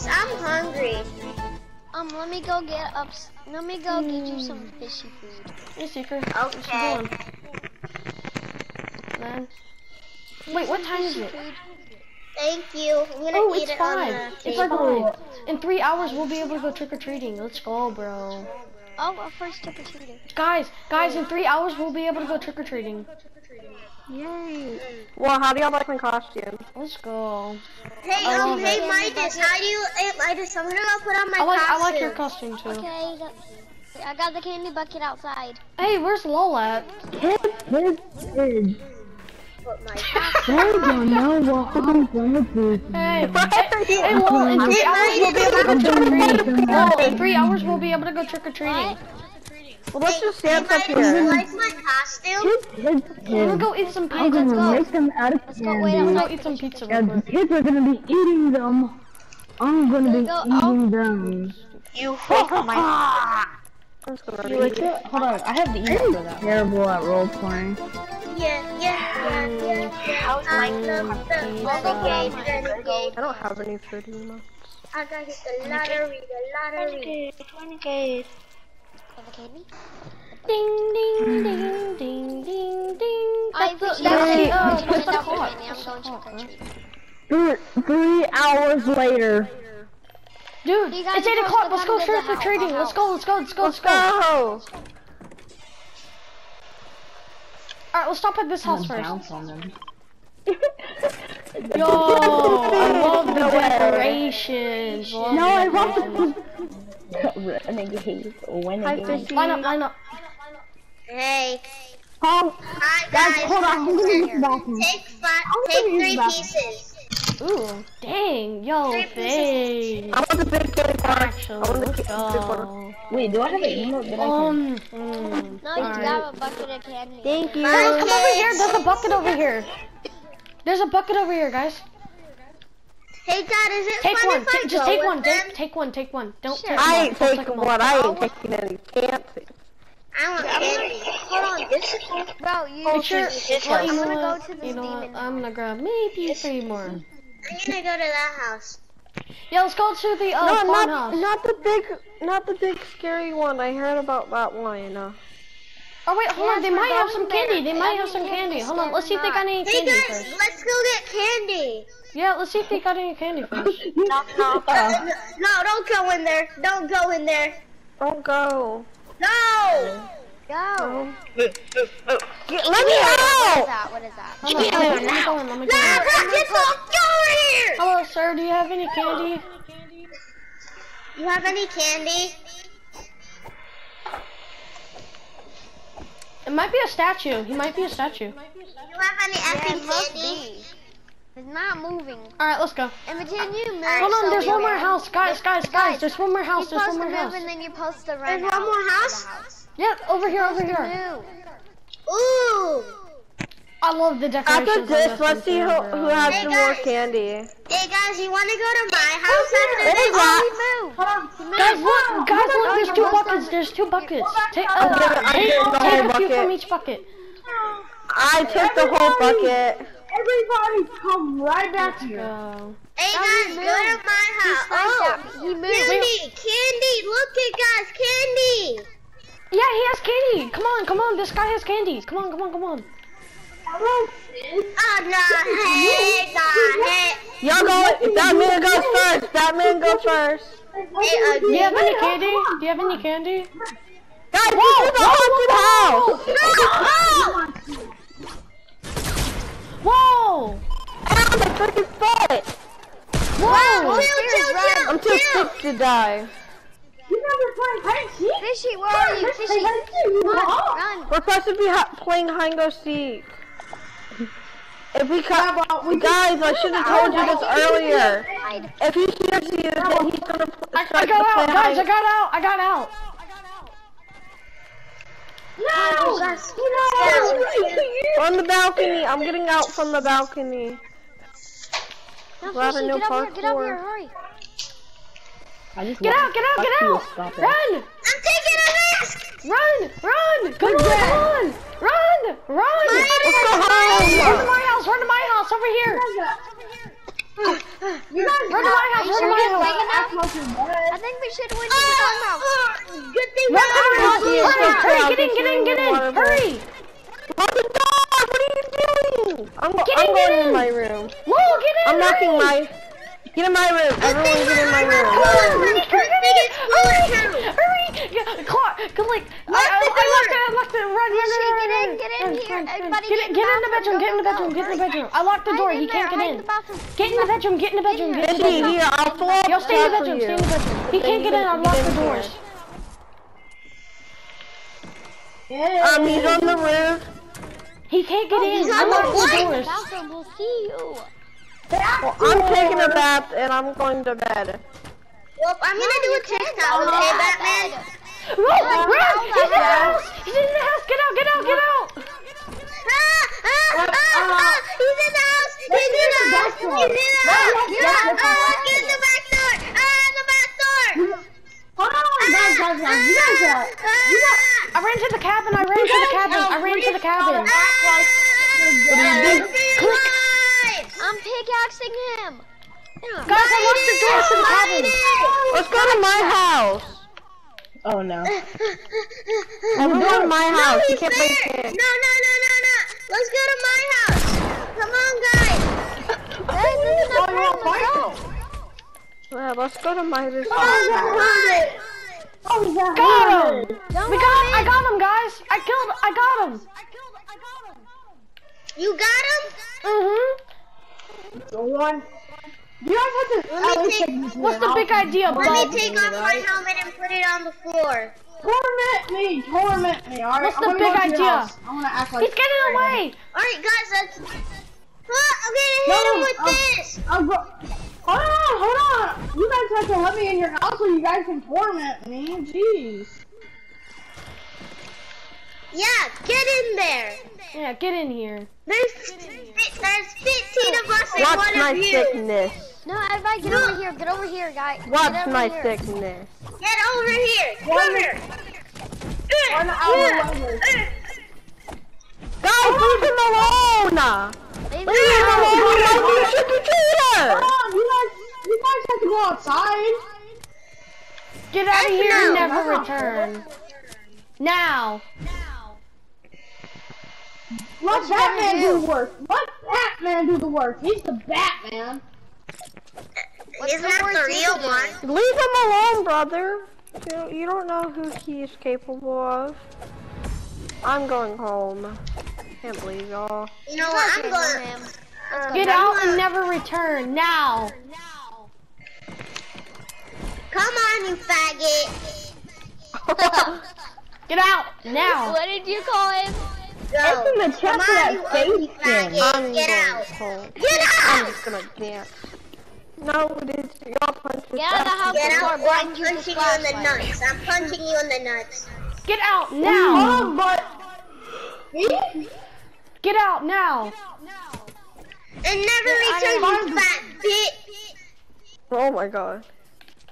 Hey I'm hungry. Um, let me go get up. Let me go get you some fishy food. Hey, Seeker. Okay. What you doing? Man. Wait, what time is it? food. Thank you. I'm gonna Oh, eat it's it on five. the It's like table. five. In three hours, we'll be able to go trick or treating. Let's go, bro. Oh, well, first trick or treating. Guys, guys, in three hours, we'll be able to go trick or treating. Yay. Well, how do y'all like my costume? Let's go. Hey, I um, hey it. Midas, how do you? Hey Midas, I'm gonna go put on my I like, I like your costume too. Okay, that, I got the candy bucket outside. Hey, where's Lol at? Put my I don't know what I'm gonna do. Hey, hey, hey, Lol, in three hours, we'll be able to go trick or treating. Lol, in three hours, we'll be able to go trick or treating. Well, let's just Hey dance up Midas, you here. like my costume? Kids, kids, I'm gonna go eat some I'm pizza. gonna make them out of Let's go. Wait, I'm I'm gonna eat some pizza real And the kids are gonna be eating them. I'm gonna be oh. eating them. You fake my. I'm just gonna You like it? Hold on, I have the email for that. Terrible at role playing. Yeah, yeah, yeah, yeah. How's I love the renegade, renegade. I don't have any food anymore. I gotta hit the lottery, the lottery. For the candy. Ding, ding, ding, ding, ding, ding. I That's the, yeah, that's the, yeah, yeah, that's the yeah, clock. candy. I'm going trick or treating. Three, three hours later. Dude, it's 8 o'clock. Let's go to trick the or house, treating. our Let's go, let's go, let's go, let's Let's go. Alright, let's stop at this house first. Bounce on them. Yo, I love the decorations. No, I want decorations. the renegade. Hi, Renegade. Fishy. Line up, line up. Hey. Oh, Hi guys, guys. hold on. I'm gonna use the bathroom. Take five, I'm take use three the bathroom. pieces. Ooh, dang, yo, Three pieces. thanks. I want the big candy bar. I Actually, want the let's big bar. go. Wait, do I have an email that I can? Um, mm, No, you alright. got a bucket of candy. Thank you. Guys, come over here. There's a bucket over here. There's a bucket over here, guys. Hey Dad, is it Take fun one. if I Ta- just go take with one. them? Take, take one. Take one. Don't Sure. take I them ain't. Don't take taking one. I ain't taking any. Can't. I want candy. Hold on, this is Bro, you. Make sure. This Well, house. you know I'm gonna go to this You know what? I'm gonna grab maybe three more. I'm gonna go to that house. Yeah, let's go to the uh, No, not house. not the big, not the big scary one. I heard about that one. Uh, Oh wait, hold Yes, on. They might have some there. candy. They might have some candy. Hold on. Let's see if they got any Hey candy guys, first. let's go get candy. Yeah, let's see if they got any candy first. No, no, no, no, don't go in there. Don't go in there. don't go. No. Go. Get, let me uh, uh, uh. What is that? What is that? Hold on, hold on, let me go in. Let me go Nah, in. Don't go here. Hello, sir. Do you have any candy? You have any candy? It might be a statue. He might be a statue. You have any effing candy? be. It's not moving. All right, let's go. Imogen, you move. Hold on. so There's one more weird. house, guys, guys, guys. There's one more house. There's supposed one to more move house. and then you're supposed to run There's one more house? house. Yeah, over here, over here. Ooh. I love the decorations. After this, let's see who, who has Hey, more candy. Hey guys, you want to go to my house after What this? is that? He moved. Guys, look, guys, look. There's two buckets. There's two buckets. Take, uh, I'm getting- I'm take, getting the take whole a few bucket. from each bucket. I took the whole bucket. Everybody come right back here. Go. Hey That guys, go to my house. Oh. He moved. candy, candy. Look at guys, candy. Yeah, he has candy. Come on, come on. This guy has candy. Come on, come on, come on. Oh, nah, hey, nah, hey. Y'all go. That man goes first. That man go first. Hey, uh, Do you have any candy? Do you have any candy? Guys, this is a haunted house. I'm too chill. sick to die. You never played hide and seek. Fishy, where are you? Fishy, come on, run. We're supposed to be ha- playing hide and go seek. If we cut, guys, I should have told you this earlier. If he hears you, then he's gonna pl- I, I got out, guys. I got out. I got out. No, guys, We're on the balcony. I'm getting out from the balcony. No, We're Fishy, get up here, get up here, hurry. I just Get out, get out, get out. stop it. Run, I'm taking a risk. run, run. Come on, come on. Run, run. Let's go Run to my house. Run to my house over here. You guys Run to my house, run to my house. enough? act like you're dead. I think we should win oh, this time oh, Good thing Run to my house. Yeah, Hurry, hurry, get in, get in, get in. Hurry. Lock the door! What are you doing? I'm, go- Get I'm in, going in in. my room. Whoa, get in. I'm knocking my... Get in my room. Everyone get in my room. Hurry, hurry, hurry! Yeah, Clark, go like, I, I, locked it, I locked it, run, run, Rishi, run, get run, in, get in run, here. run, run. Get, get in- get in the bedroom, get in the bedroom, get in the bedroom. I locked the door, he can't get in. Get in the bedroom, get in the bedroom, get in the bedroom. here, I'll pull up Yo, stay in the bedroom, stay in the bedroom. He can't get in, I locked the doors. Um, he's on the roof. He can't get in, he's I on the locked the what? The doors. will see you. Well, I'm taking a bath and I'm going to bed. Well, I'm gonna do a TikTok, okay, Batman? Run, run! He's in the house! He's in the house! Get out, get out, get out! Ah, ah, ah, ah, he's in the house! He's in the house! He's in the house! Yeah, ah, get in the back door! Ah, the back door! Hold on, guys, guys, guys. You guys, uh, you guys. I ran to the cabin, I ran to the cabin, I ran to the cabin. I'm pickaxing him. Guys, I locked the doors to the cabin. Let's go to my house. Oh no. Everyone to my house. You he's can't there. break No, no, no, no, no. Let's go to my house. Come on, guys. Guys, this is not room. Let's go. Yeah, let's go to my this Oh, house. that hurt. Oh, that Got hurt. him! We got, I got him, guys! I killed, I got him! You got him? Mm-hmm. The one. You guys have to Let me take- take What's the big out. idea, Let bud? me take off my helmet and put it on the floor. Torment me, torment me. All right, What's the big go to your idea? I'm gonna act like. He's getting away! Alright, guys, let's... Ah, I'm gonna hit No, him with um, this. I'm go- hold on, hold on. You guys have to let me in your house so you guys can torment me. Jeez. Yeah, get in there. Yeah, get in here. There's, there's 15 of us and Watch one my of you. sickness. No, everybody get over here. Get over here, guys. Watch get over my here. sickness. Get over here. Come here. One uh, hour later. Uh, guys, leave him alone! Leave Leave him alone! alone. He might be a trick-or-treater! Hold you guys, you guys have to go outside. Get out of here and never return. Now. Let Batman do the work. Let Batman do the work. He's the Batman. What's Isn't that the real can do? one? Leave him alone, brother. You, you don't know who he is capable of. I'm going home. Can't believe y'all. You know what? I'm going. him. Go. Get out and never return. now. Now. Come on, you faggot. Get out. Now. What did you call him? Go. in the Come chest on, of you that ugly face skin. faggot. I'm Get out. home. Get I'm just gonna dance. No, it is. Y'all punch this Get out of the house Get out. I or I'm blind you with punching this you in the nuts. I'm punching you in the nuts. Get out Hold now. on, but. See? Get out now. And never return, you fat bitch. Oh my god.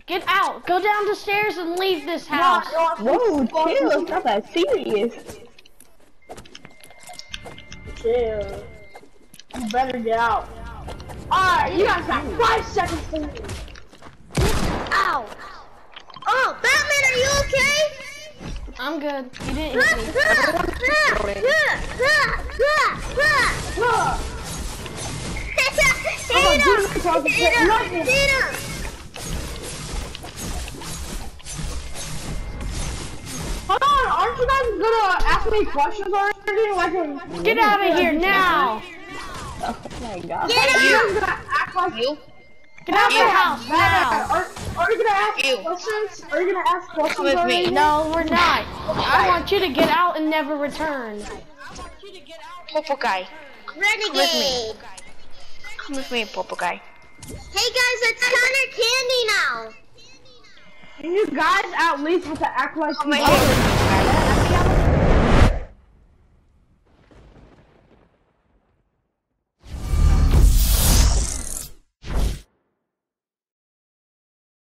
Get out. Go down the stairs and leave this house. Whoa, chill. It's not that serious. Chill. You better get out. Alright, you guys got five seconds to leave. Ow. Oh, Batman, are you okay? I'm good. You didn't hit me. on, do this because it's getting nothing. Hold on, aren't you guys gonna ask me questions already? Like, in- Get out of here now. Oh my god. Get Are you out! guys gonna act like you? Get out of the house now. Are, are you gonna ask questions? Are you gonna ask questions Come with already? No, we're not. I want you to get out and never return. Popo guy. Renegade! Come with me, Popo guy. Hey guys, it's Connor Candy now! And you guys at least have to act like oh Come